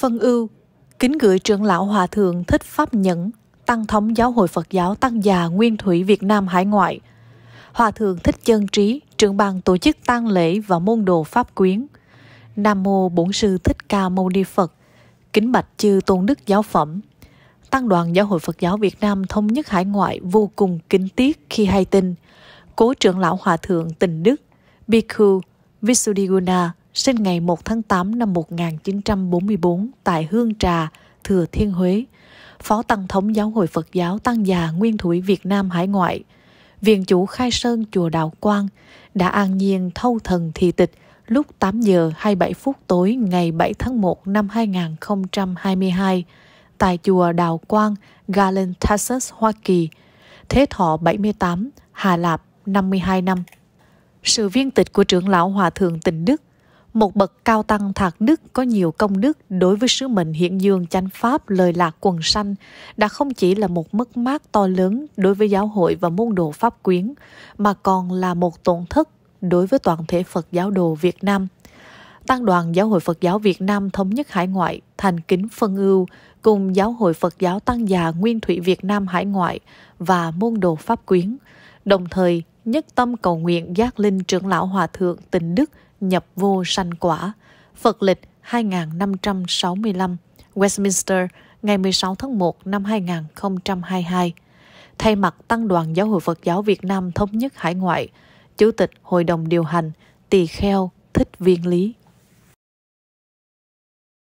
Phân ưu, Kính gửi trưởng lão Hòa Thượng Thích Pháp Nhẫn, Tăng thống Giáo hội Phật giáo Tăng già Nguyên Thủy Việt Nam Hải ngoại. Hòa Thượng Thích Chân Trí, Trưởng ban tổ chức tang lễ và môn đồ Pháp Quyến. Nam Mô Bổn Sư Thích Ca Mâu Ni Phật, Kính bạch chư tôn đức giáo phẩm. Tăng đoàn Giáo hội Phật giáo Việt Nam thống nhất hải ngoại vô cùng kính tiếc khi hay tin, Cố trưởng lão Hòa Thượng Tình Đức, Bhikkhu Visuddhiguna sinh ngày 1 tháng 8 năm 1944 tại Hương Trà, Thừa Thiên Huế, Phó Tăng thống Giáo hội Phật giáo Tăng già Nguyên Thủy Việt Nam Hải ngoại, Viện chủ Khai Sơn Chùa Đạo Quang đã an nhiên thâu thần thị tịch lúc 8 giờ 27 phút tối ngày 7 tháng 1 năm 2022 tại chùa Đạo Quang, Garland, Texas, Hoa Kỳ, thế thọ 78, Hà Lạp, 52 năm. Sự viên tịch của trưởng lão Hòa Thượng Tịnh Đức một bậc cao tăng thạc đức có nhiều công đức đối với sứ mệnh hiện dương chánh pháp lời lạc quần sanh đã không chỉ là một mất mát to lớn đối với giáo hội và môn đồ pháp quyến mà còn là một tổn thất đối với toàn thể Phật giáo đồ Việt Nam. Tăng đoàn Giáo hội Phật giáo Việt Nam thống nhất hải ngoại thành kính phân ưu cùng Giáo hội Phật giáo Tăng già Nguyên Thủy Việt Nam hải ngoại và môn đồ pháp quyến, đồng thời nhất tâm cầu nguyện giác linh trưởng lão hòa thượng tình đức nhập vô sanh quả. Phật lịch 2565, Westminster, ngày 16 tháng 1 năm 2022. Thay mặt Tăng đoàn Giáo hội Phật giáo Việt Nam Thống nhất Hải ngoại, Chủ tịch Hội đồng điều hành Tỳ Kheo Thích Viên Lý